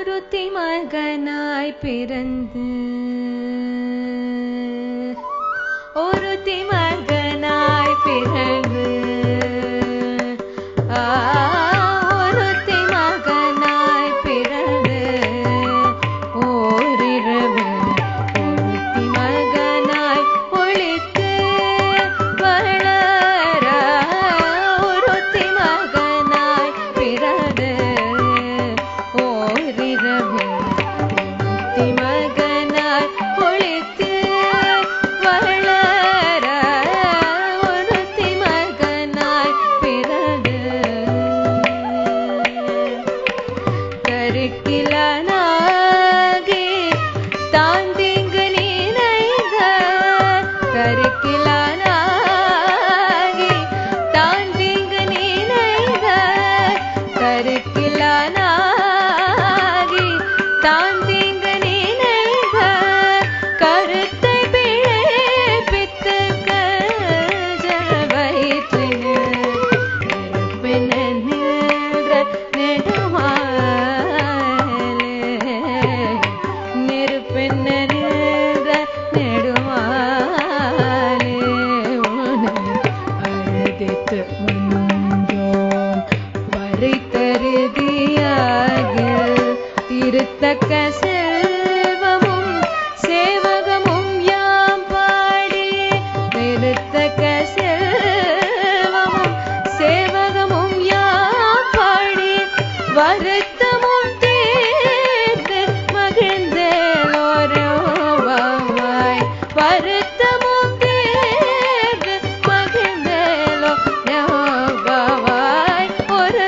ஒருத்தி மகனாய் பிறந்து ஒருத்தி மகனாய் பிறந்து.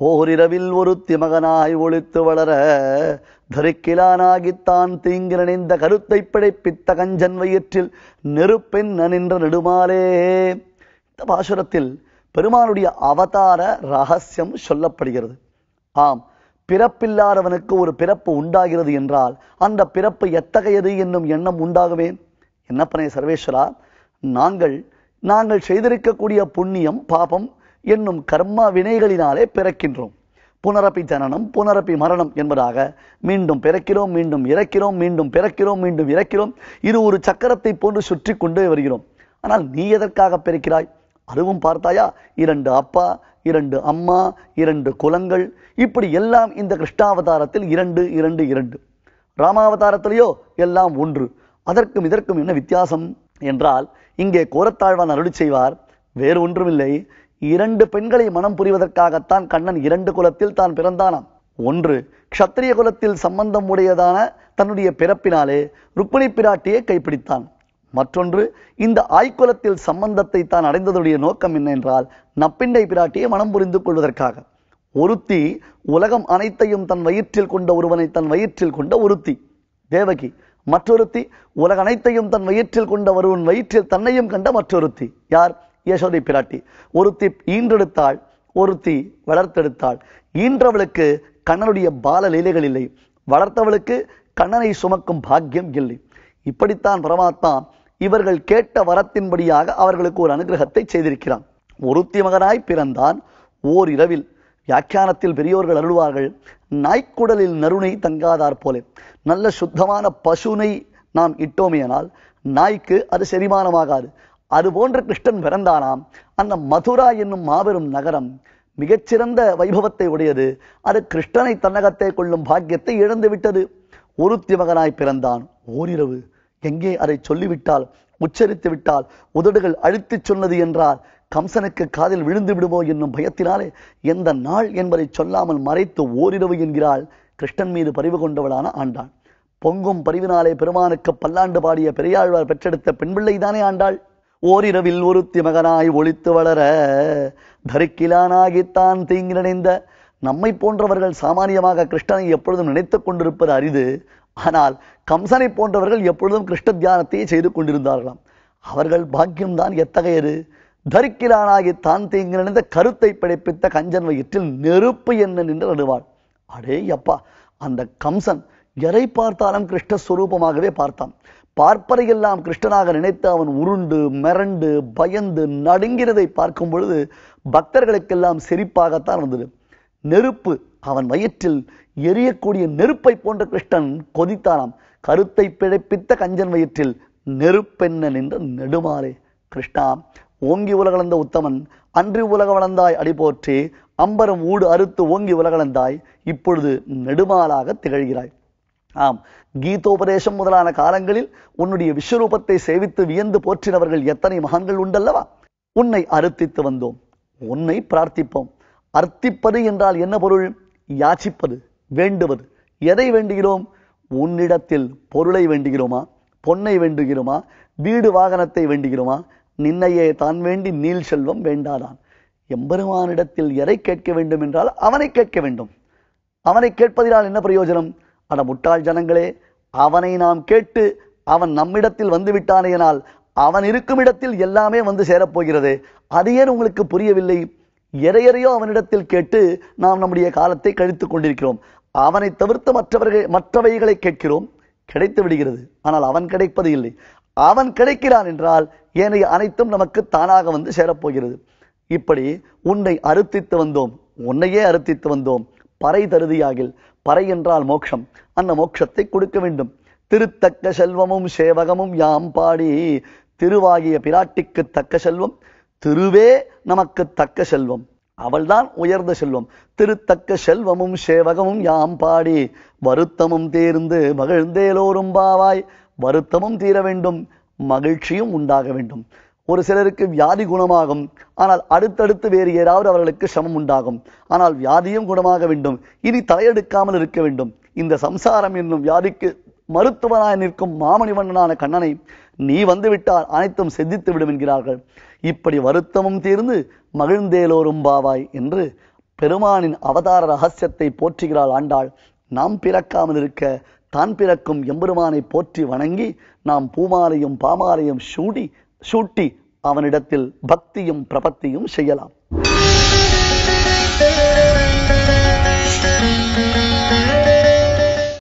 ஓரிரவில் ஒரு திமகனாய் ஒளித்து வளர தரிக்கிலானாகித்தான் தீங்கிரணிந்த கருத்தை பிழைப்பித்த கஞ்சன் வயிற்றில் நெருப்பெண் நின்ற நெடுமாலே. இந்த பாசுரத்தில் பெருமானுடைய அவதார ரகசியம் சொல்லப்படுகிறது. ஆம் பிறப்பில்லாதவனுக்கு ஒரு பிறப்பு உண்டாகிறது என்றால் அந்த பிறப்பு எத்தகையது என்னும் எண்ணம் உண்டாகுமே? என்னப்பனே சர்வேஸ்வரா நாங்கள் நாங்கள் செய்திருக்கக்கூடிய புண்ணியம் பாபம் என்னும் கர்ம வினைகளினாலே பிறக்கின்றோம். புனரப்பி ஜனனம் புனரப்பி மரணம் என்பதாக மீண்டும் பிறக்கிறோம் மீண்டும் இறக்கிறோம் மீண்டும் பிறக்கிறோம் மீண்டும் இறக்கிறோம். இது ஒரு சக்கரத்தை போன்று சுற்றி கொண்டே வருகிறோம். ஆனால் நீ எதற்காக பிறக்கிறாய்? அதுவும் பார்த்தாயா? இரண்டு அப்பா இரண்டு அம்மா இரண்டு குலங்கள். இப்படி எல்லாம் இந்த கிருஷ்ணாவதாரத்தில் இரண்டு இரண்டு இரண்டு. ராமாவதாரத்திலேயோ எல்லாம் ஒன்று. அதற்கும் இதற்கும் என்ன வித்தியாசம்? என்றால் இங்கே கோரத்தாழ்வான் அருளி செய்வார் வேறு ஒன்றுமில்லை. இரண்டு பெண்களை மனம் புரிவதற்காகத்தான் கண்ணன் இரண்டு குலத்தில் தான் பிறந்தானாம். ஒன்று க்ஷத்திரிய குலத்தில் சம்பந்தம் உடையதான தன்னுடைய பிறப்பினாலே ருக்மிணி பிராட்டியை கைப்பிடித்தான். மற்றொன்று இந்த ஆய்குலத்தில் சம்பந்தத்தை தான் அடைந்ததுடைய நோக்கம் என்ன என்றால் நப்பிண்டை பிராட்டியை மனம் புரிந்து கொள்வதற்காக. ஒருத்தி உலகம் அனைத்தையும் தன் வயிற்றில் கொண்ட ஒருவனை தன் வயிற்றில் கொண்ட ஒருத்தி. தேவகி மற்றொருத்தி உலக அனைத்தையும் தன் வயிற்றில் கொண்ட ஒருவன் வயிற்றில் தன்னையும் கண்ட மற்றொருத்தி. யார்? யசோதை பிராட்டி. ஒருத்தி ஈன்றெடுத்தாள் ஒருத்தி வளர்த்தெடுத்தாள். ஈன்றவளுக்கு கண்ணனுடைய பால லீலைகள் இல்லை. வளர்த்தவளுக்கு கண்ணனை சுமக்கும் பாக்கியம் இல்லை. இப்படித்தான் பரமாத்மா இவர்கள் கேட்ட வரத்தின்படியாக அவர்களுக்கு ஒரு அனுகிரகத்தை செய்திருக்கிறான். ஒருத்தி மகனாய் பிறந்தான் ஓர் இரவில் வியாக்கியானத்தில் பெரியோர்கள் அருள்வார்கள் நாய்க்குடலில் நறுனை தங்காதார் போல. நல்ல சுத்தமான பசுனை நாம் இட்டோமேனால் நாய்க்கு அது செரிமானமாகாது. அதுபோன்று கிருஷ்ணன் பிறந்தானாம். அந்த மதுரா என்னும் மாபெரும் நகரம் மிகச்சிறந்த வைபவத்தை உடையது. அது கிருஷ்ணனை தன்னகத்தை கொள்ளும் பாக்கியத்தை இழந்து விட்டது ஒருத்தி மகனாய் பிறந்தான். ஓரிரவு. எங்கே அதை சொல்லிவிட்டால்? உச்சரித்து விட்டால்? உதடுகள் அழுத்திச் சொன்னது என்றால்? கம்சனுக்கு காதில் விழுந்து விடுமோ என்னும் பயத்தினாலே? எந்த நாள் என்பதை சொல்லாமல் மறைத்து ஓரிரவு என்கிறாள் கிருஷ்ணன் மீது பரிவு கொண்டவளான ஆண்டாள். பொங்கும் பரிவினாலே பெருமானுக்கு பல்லாண்டு பாடிய பெரியாழ்வார் பெற்றெடுத்த பெண்பிள்ளைதானே ஆண்டாள்? ஓரிரவில் ஒருத்தி மகனாய் ஒளித்து வளர தரிக்கிலானாகித்தான் தீங்கிணைந்த நம்மை போன்றவர்கள் சாமானியமாக கிருஷ்ணனை எப்பொழுதும் நினைத்துக் கொண்டிருப்பது அரிது. ஆனால் கம்சனை போன்றவர்கள் எப்பொழுதும் கிருஷ்ண தியானத்தையே செய்து கொண்டிருந்தார்களாம். அவர்கள் பாக்கியம்தான் எத்தகையது? தரிக்கிலானாகி தான் தீங்கு நினைந்த கருத்தை பிழைப்பித்த கஞ்சன் வயிற்றில் நெருப்பு என்ன நின்று நடுவாள். அடே அப்பா அந்த கம்சன் எதை பார்த்தாலும் கிருஷ்ணஸ்வரூபமாகவே பார்த்தான். பார்ப்பறையெல்லாம் கிருஷ்ணனாக நினைத்து அவன் உருண்டு மிரண்டு பயந்து நடுங்கிறதை பார்க்கும் பொழுது பக்தர்களுக்கெல்லாம் சிரிப்பாகத்தான் வந்தது நெருப்பு அவன் வயிற்றில் எரியக்கூடிய நெருப்பை போன்ற கிருஷ்ணன் கொதித்தானாம். கருத்தை பிழைப்பித்த கஞ்சன் வயிற்றில் நெருப்பென்ன நின்ற நெடுமாறே. கிருஷ்ணா ஓங்கி உலகளந்த உத்தமன் அன்றி உலக வளர்ந்தாய் அடி போற்றி அம்பரம் ஊடு அறுத்து ஓங்கி உலகளந்தாய் இப்பொழுது நெடுமாலாக திகழ்கிறாய். ஆம். கீதோபதேசம் முதலான காலங்களில் உன்னுடைய விஸ்வரூபத்தை சேவித்து வியந்து போற்றினவர்கள் எத்தனை மகான்கள் உண்டல்லவா? உன்னை அறுத்தித்து வந்தோம். உன்னை பிரார்த்திப்போம். அர்த்திப்பது என்றால் என்ன பொருள்? யாச்சிப்பது வேண்டுவது. எதை வேண்டுகிறோம்? உன்னிடத்தில் பொருளை வேண்டுகிறோமா? பொன்னை வேண்டுகிறோமா? வீடு வாகனத்தை வேண்டுகிறோமா? நின்னையே தான் வேண்டி நீல் செல்வம் வேண்டாதான். எம்பெருமானிடத்தில் எதை கேட்க வேண்டும் என்றால் அவனை கேட்க வேண்டும். அவனை கேட்பதினால் என்ன பிரயோஜனம்? அட முட்டாள் ஜனங்களே அவனை நாம் கேட்டு அவன் நம்மிடத்தில் வந்து விட்டானேனால் அவன் இருக்கும் இடத்தில் எல்லாமே வந்து சேரப்போகிறது. அது ஏன் உங்களுக்கு புரியவில்லை? எறையறையோ அவனிடத்தில் கேட்டு நாம் நம்முடைய காலத்தை கழித்துக் கொண்டிருக்கிறோம். அவனை தவிர்த்து மற்றவர்கள் மற்றவைகளை கேட்கிறோம். கிடைத்து விடுகிறது. ஆனால் அவன் கிடைப்பது இல்லை. அவன் கிடைக்கிறான் என்றால் ஏனைய அனைத்தும் நமக்கு தானாக வந்து சேரப்போகிறது. இப்படி உன்னை அறுத்தித்து வந்தோம். உன்னையே அறுத்தித்து வந்தோம். பறை தருதியாகில் பறை என்றால் மோட்சம் அந்த மோட்சத்தை கொடுக்க வேண்டும். திருத்தக்க செல்வமும் சேவகமும் யாம் பாடி. திருவாகிய பிராட்டிக்கு தக்க செல்வம் திருவே நமக்கு தக்க செல்வம். அவள்தான் உயர்ந்த செல்வம். திருத்தக்க செல்வமும் சேவகமும் யாம் பாடி. வருத்தமும் தேர்ந்து மகிழ்ந்தேலோரும் பாவாய். வருத்தமும் தீர வேண்டும். மகிழ்ச்சியும் உண்டாக வேண்டும். ஒரு சிலருக்கு வியாதி குணமாகும். ஆனால் அடுத்தடுத்து வேறு ஏதாவது அவர்களுக்கு சிரமம் உண்டாகும். ஆனால் வியாதியும் குணமாக வேண்டும். இனி தலையெடுக்காமல் இருக்க வேண்டும். இந்த சம்சாரம் என்னும் வியாதிக்கு மருத்துவனாய் நிற்கும் மாமணிவண்ணனான கண்ணனை நீ வந்துவிட்டால் அனைத்தும் செதித்து விடும் என்கிறார்கள். இப்படி வருத்தமும் தீர்ந்து மகிழ்ந்தேலோரும் பாவாய் என்று பெருமானின் அவதார ரகசியத்தை போற்றுகிறாள் ஆண்டாள். நாம் பிறக்காமல் இருக்க தான் பிறக்கும் எம்பெருமானை போற்றி வணங்கி நாம் பூமாலையும் பாமாலையும் சூடி சூட்டி அவனிடத்தில் பக்தியும் பிரபத்தியும் செய்யலாம்.